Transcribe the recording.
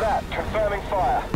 That. Confirming fire.